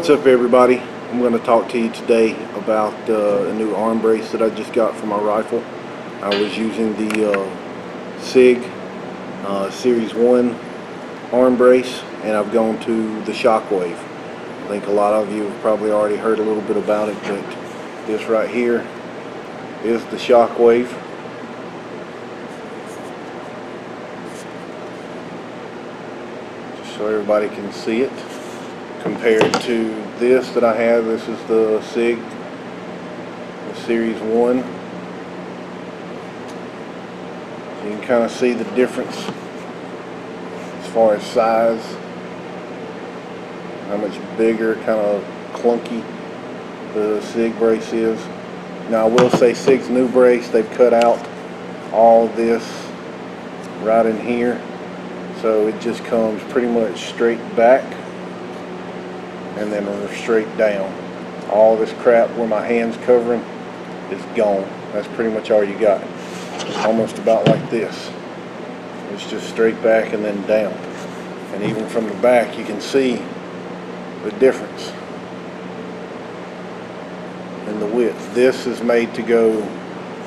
What's up everybody? I'm going to talk to you today about uh, a new arm brace that I just got for my rifle. I was using the uh, SIG uh, Series 1 arm brace and I've gone to the Shockwave. I think a lot of you have probably already heard a little bit about it but this right here is the Shockwave. Just so everybody can see it compared to this that I have. This is the SIG, the Series 1. you can kind of see the difference as far as size, how much bigger, kind of clunky the SIG brace is. Now I will say SIG's new brace, they've cut out all this right in here. So it just comes pretty much straight back and then straight down. All this crap where my hand's covering is gone. That's pretty much all you got. Almost about like this. It's just straight back and then down. And even from the back you can see the difference in the width. This is made to go,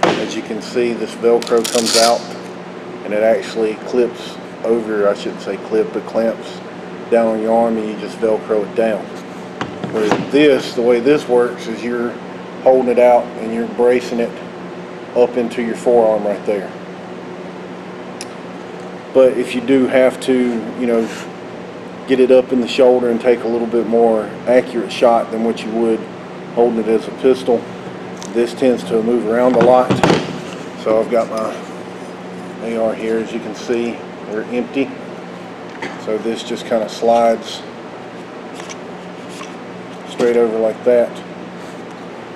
as you can see, this Velcro comes out and it actually clips over, I shouldn't say clip, but clamps down on your arm and you just Velcro it down. Whereas this, the way this works is you're holding it out and you're bracing it up into your forearm right there. But if you do have to, you know, get it up in the shoulder and take a little bit more accurate shot than what you would holding it as a pistol, this tends to move around a lot. So I've got my AR here, as you can see, we're empty. So this just kind of slides over like that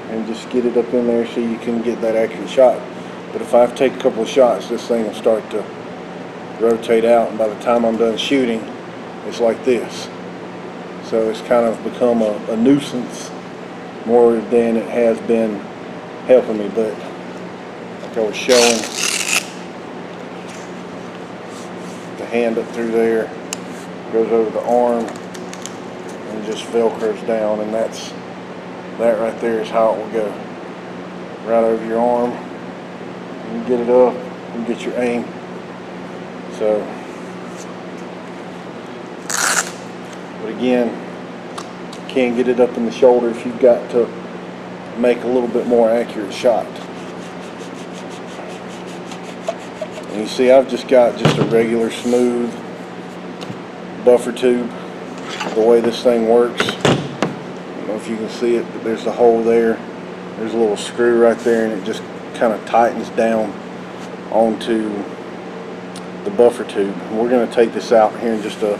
and just get it up in there so you can get that accurate shot. But if I take a couple of shots, this thing will start to rotate out and by the time I'm done shooting, it's like this. So it's kind of become a, a nuisance more than it has been helping me. But like I was showing, the hand up through there goes over the arm just velcros down and that's that right there is how it will go. Right over your arm. You get it up and get your aim. So but again you can't get it up in the shoulder if you've got to make a little bit more accurate shot. And you see I've just got just a regular smooth buffer tube the way this thing works. I don't know if you can see it, but there's a hole there. There's a little screw right there and it just kind of tightens down onto the buffer tube. we're going to take this out here in just a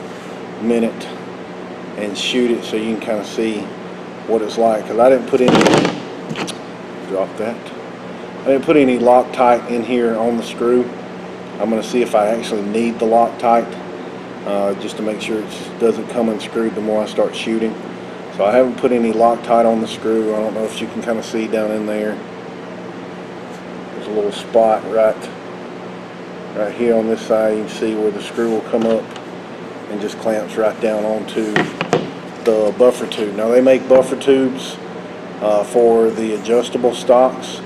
minute and shoot it so you can kind of see what it's like. Because I didn't put any, drop that. I didn't put any Loctite in here on the screw. I'm going to see if I actually need the Loctite uh, just to make sure it doesn't come unscrewed the more I start shooting. So I haven't put any Loctite on the screw. I don't know if you can kind of see down in there. There's a little spot right, right here on this side. You can see where the screw will come up and just clamps right down onto the buffer tube. Now they make buffer tubes uh, for the adjustable stocks.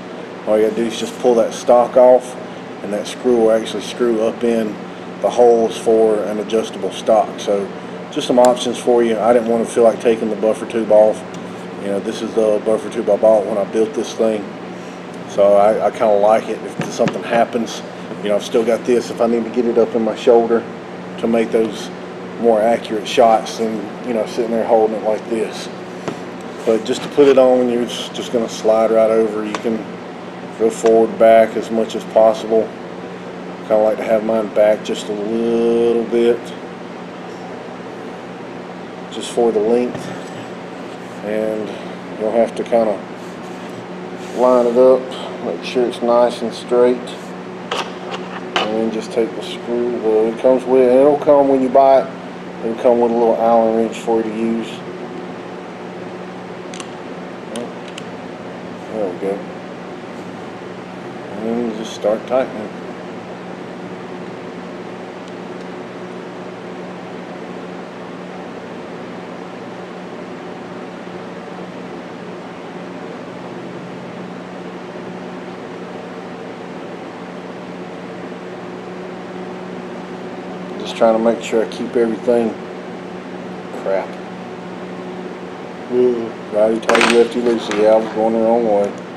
All you gotta do is just pull that stock off and that screw will actually screw up in the holes for an adjustable stock. So just some options for you. I didn't want to feel like taking the buffer tube off. You know, this is the buffer tube I bought when I built this thing. So I, I kind of like it. If something happens, you know, I've still got this. If I need to get it up in my shoulder to make those more accurate shots than, you know, sitting there holding it like this. But just to put it on, you're just going to slide right over. You can go forward, back as much as possible of like to have mine back just a little bit just for the length. And you'll have to kind of line it up make sure it's nice and straight. And then just take the screw it comes with it'll come when you buy it. It'll come with a little allen wrench for you to use. There we go. And then you just start tightening trying to make sure I keep everything crap. Righty tighty, lefty loosey. Yeah, I was going the wrong way.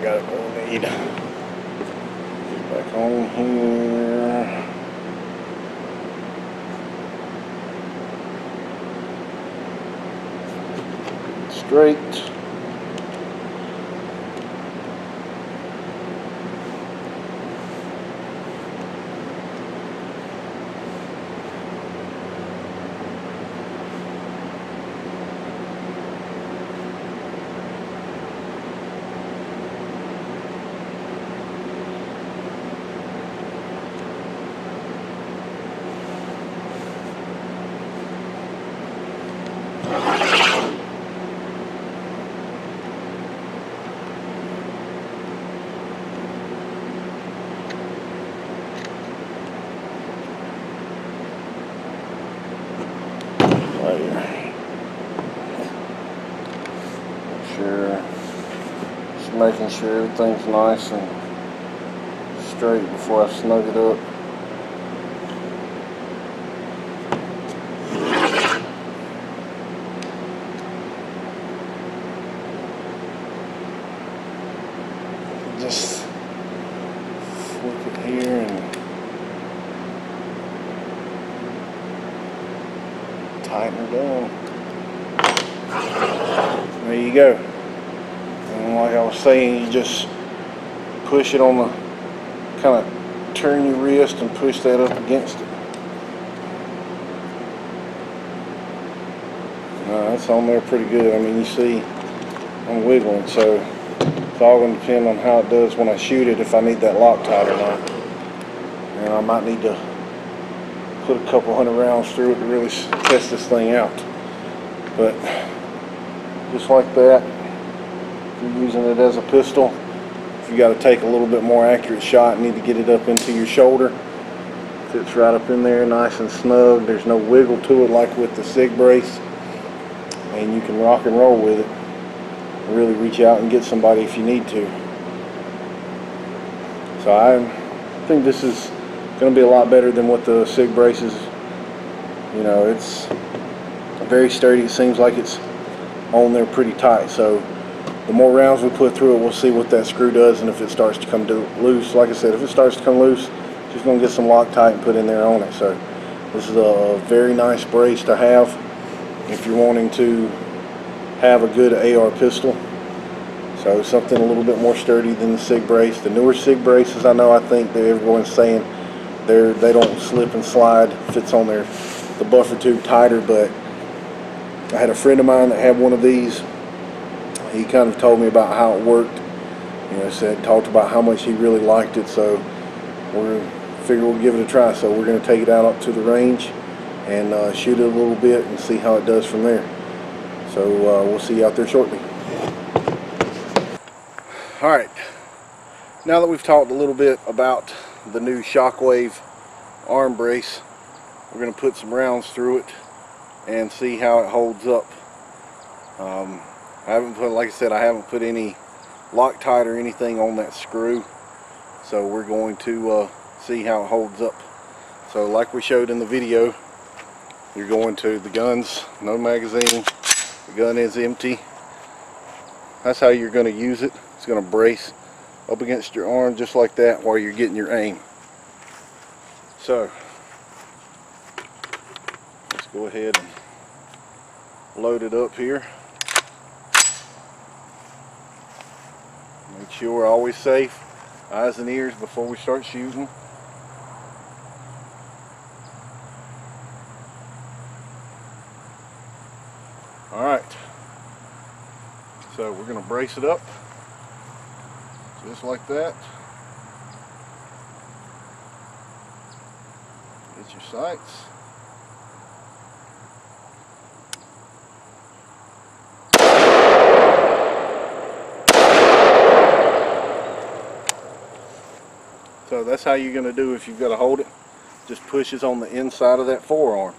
I got it what we need. Get back on here. Straight. Making sure everything's nice and straight before I snug it up. Just flip it here and tighten it down. There you go. And like I was saying, you just push it on the, kind of turn your wrist and push that up against it. Uh, that's on there pretty good. I mean, you see I'm wiggling, so it's all going to depend on how it does when I shoot it, if I need that Loctite or not. And I might need to put a couple hundred rounds through it to really test this thing out. But just like that, you're using it as a pistol, if you got to take a little bit more accurate shot, need to get it up into your shoulder. Fits right up in there, nice and snug. There's no wiggle to it like with the SIG brace, and you can rock and roll with it. Really reach out and get somebody if you need to. So I think this is going to be a lot better than what the SIG braces. You know, it's very sturdy. It seems like it's on there pretty tight. So the more rounds we put through it, we'll see what that screw does and if it starts to come to loose. Like I said, if it starts to come loose, just going to get some Loctite and put in there on it. So this is a very nice brace to have if you're wanting to have a good AR pistol. So something a little bit more sturdy than the SIG brace. The newer SIG braces, I know, I think that everyone's saying they're they don't slip and slide. Fits on their the buffer tube tighter, but I had a friend of mine that had one of these. He kind of told me about how it worked. You know, said talked about how much he really liked it. So we're figure we'll give it a try. So we're going to take it out up to the range and uh, shoot it a little bit and see how it does from there. So uh, we'll see you out there shortly. All right. Now that we've talked a little bit about the new Shockwave arm brace, we're going to put some rounds through it and see how it holds up. Um, I haven't put, like I said, I haven't put any Loctite or anything on that screw. So we're going to uh, see how it holds up. So like we showed in the video, you're going to the guns, no magazine, the gun is empty. That's how you're going to use it. It's going to brace up against your arm just like that while you're getting your aim. So, let's go ahead and load it up here. Make sure we're always safe, eyes and ears before we start shooting. Alright, so we're to brace it up just like that. Get your sights. So that's how you're going to do if you've got to hold it. Just pushes on the inside of that forearm.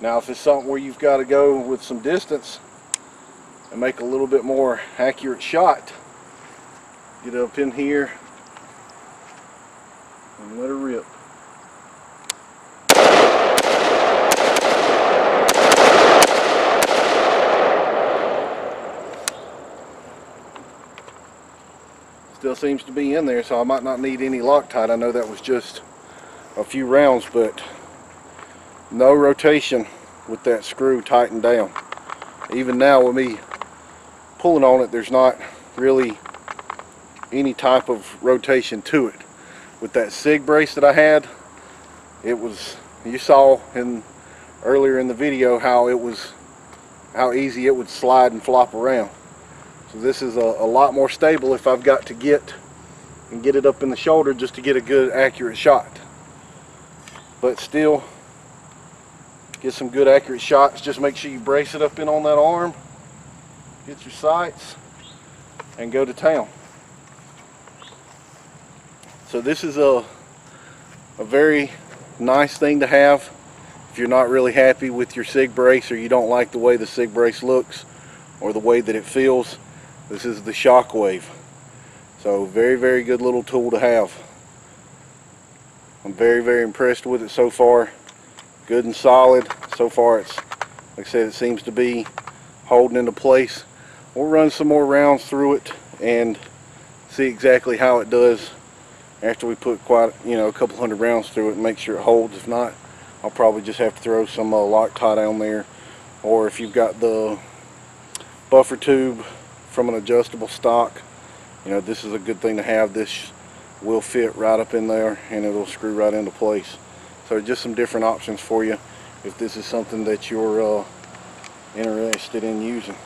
Now if it's something where you've got to go with some distance and make a little bit more accurate shot, get up in here and let her rip. Still seems to be in there, so I might not need any Loctite. I know that was just a few rounds, but no rotation with that screw tightened down. Even now with me pulling on it, there's not really any type of rotation to it. With that SIG brace that I had, it was, you saw in earlier in the video how it was, how easy it would slide and flop around. So this is a, a lot more stable if I've got to get and get it up in the shoulder just to get a good accurate shot. But still, get some good accurate shots. Just make sure you brace it up in on that arm, get your sights, and go to town. So this is a, a very nice thing to have if you're not really happy with your SIG brace or you don't like the way the SIG brace looks or the way that it feels this is the Shockwave. So very, very good little tool to have. I'm very, very impressed with it so far. Good and solid. So far it's, like I said, it seems to be holding into place. We'll run some more rounds through it and see exactly how it does after we put quite, you know, a couple hundred rounds through it and make sure it holds. If not, I'll probably just have to throw some uh, Loctite on there. Or if you've got the buffer tube from an adjustable stock you know this is a good thing to have. This will fit right up in there and it'll screw right into place. So just some different options for you if this is something that you're uh, interested in using.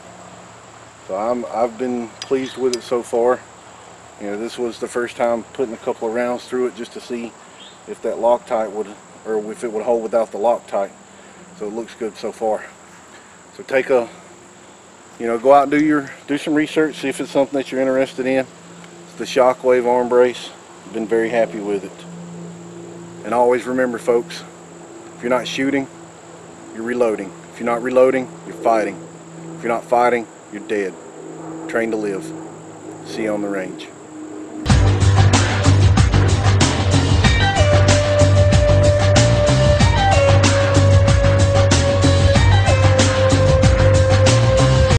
So I'm I've been pleased with it so far. You know this was the first time putting a couple of rounds through it just to see if that Loctite would or if it would hold without the Loctite. So it looks good so far. So take a you know, go out and do your do some research, see if it's something that you're interested in. It's the Shockwave arm brace. Been very happy with it. And always remember, folks, if you're not shooting, you're reloading. If you're not reloading, you're fighting. If you're not fighting, you're dead. Train to live. See you on the range.